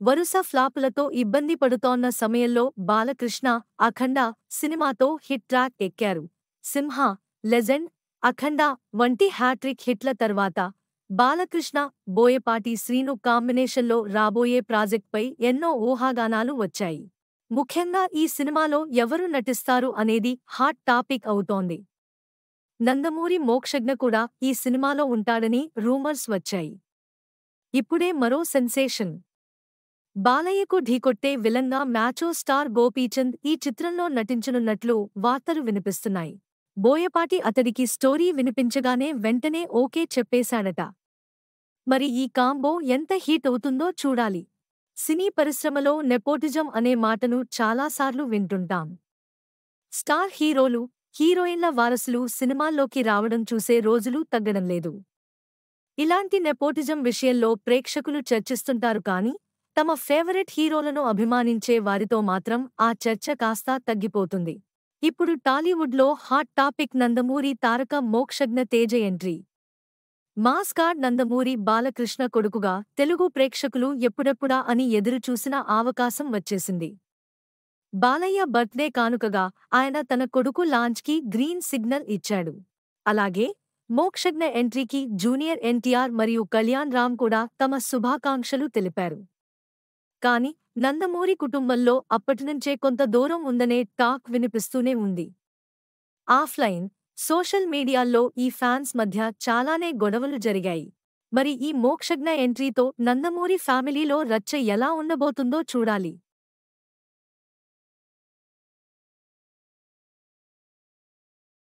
వరుస ఫ్లాపులతో ఇబ్బంది పడుతోన్న సమయంలో బాలకృష్ణ అఖండ సినిమాతో హిట్ ట్రాక్ ఎక్కారు. సింహ లెజెండ్ అఖండ వంటి హ్యాట్రిక్ హిట్ల తర్వాత బాలకృష్ణ బోయపాటి శ్రీను కాంబినేషన్లో రాబోయే ప్రాజెక్ట్పై ఎన్నో ఊహాగానాలు వచ్చాయి. ముఖ్యంగా ఈ సినిమాలో ఎవరు నటిస్తారు అనేది హాట్ టాపిక్ అవుతోంది. నందమూరి మోక్షజ్ఞ కూడా ఈ సినిమాలో ఉంటాడని రూమర్స్ వచ్చాయి. ఇప్పుడే మరో సెన్సేషన్. బాలయ్యకు ఢీకొట్టే విలంగా మ్యాచో స్టార్ గోపీచంద్ ఈ చిత్రంలో నటించనున్నట్లు వార్తలు వినిపిస్తున్నాయి. బోయపాటి అతడికి స్టోరీ వినిపించగానే వెంటనే ఓకే చెప్పేశాడట. మరి ఈ కాంబో ఎంత హీట్ అవుతుందో చూడాలి. సినీ పరిశ్రమలో నెపోటిజం అనే మాటను చాలాసార్లు వింటుంటాం. స్టార్ హీరోలు హీరోయిన్ల వారసులు సినిమాల్లోకి రావడం చూసే రోజులు తగ్గడం లేదు. ఇలాంటి నెపోటిజం విషయంలో ప్రేక్షకులు చర్చిస్తుంటారు కానీ తమ ఫేవరెట్ హీరోలను అభిమానించే వారితో మాత్రం ఆ చర్చ కాస్తా తగ్గిపోతుంది. ఇప్పుడు టాలీవుడ్లో hot topic Nandamuri Taraka Mokshagna Teja entry. Mass Nandamuri Balakrishna కొడుకుగా తెలుగు ప్రేక్షకులు ఎప్పుడెప్పుడా అని ఎదురుచూసిన అవకాశం వచ్చేసింది. బాలయ్య బర్త్డే కానుకగా ఆయన తన కొడుకు లాంచ్కి గ్రీన్ సిగ్నల్ ఇచ్చాడు. అలాగే మోక్షజ్ఞ ఎంట్రీకి జూనియర్ ఎన్టీఆర్ మరియు కళ్యాణ్ రామ్ కూడా తమ శుభాకాంక్షలు తెలిపారు. కాని నందమూరి కుటుంబంలో అప్పటినుంచే కొంత దూరం ఉందనే టాక్ వినిపిస్తూనే ఉంది. ఆఫ్లైన్ సోషల్ మీడియాల్లో ఈ ఫ్యాన్స్ మధ్య చాలానే గొడవలు జరిగాయి. మరి ఈ మోక్షజ్ఞ ఎంట్రీతో నందమూరి ఫ్యామిలీలో రచ్చ ఎలా ఉండబోతుందో చూడాలి.